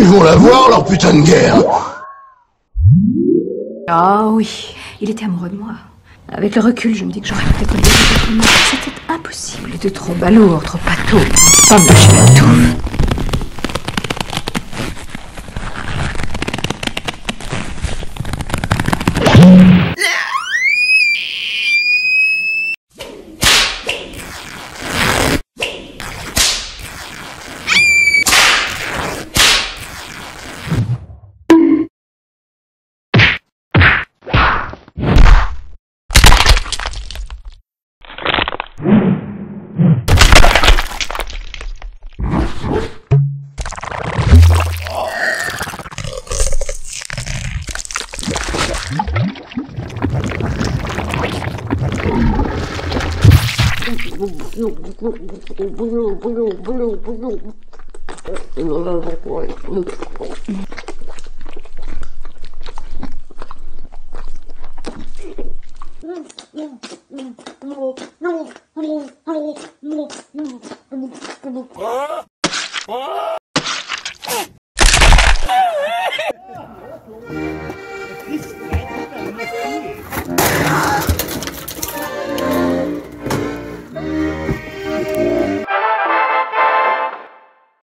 Ils vont la voir, leur putain de guerre Ah oui, il était amoureux de moi. Avec le recul, je me dis que j'aurais peut-être autrement. C'était impossible. Il était trop balourd, trop pâteau. Pas me lâcher la touffe. Ah! Ah!